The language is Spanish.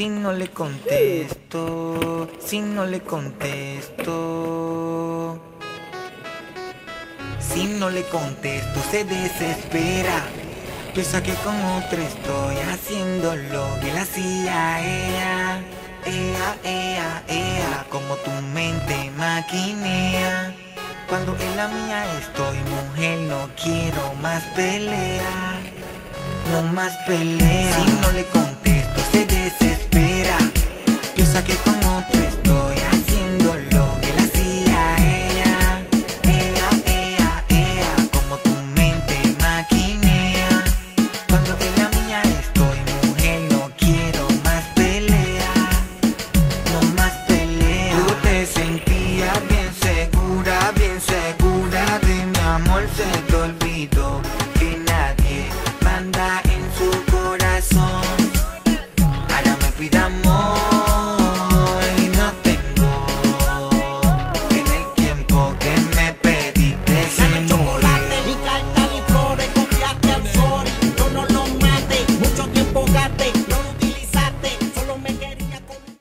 Si no le contesto, si no le contesto. Si no le contesto, se desespera. Piensa que con otro estoy haciendo lo que la hacía ella. Ea, ea, ea, como tu mente maquinea. Cuando en la mía estoy, mujer, no quiero más pelea. No más pelea. Que nadie manda en su corazón.